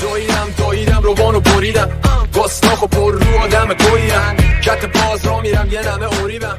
دویدم دویدم روبانو بریدم. گستاخ و پر رو آدم گویدم کت باز را میرم یه نمه اوریبم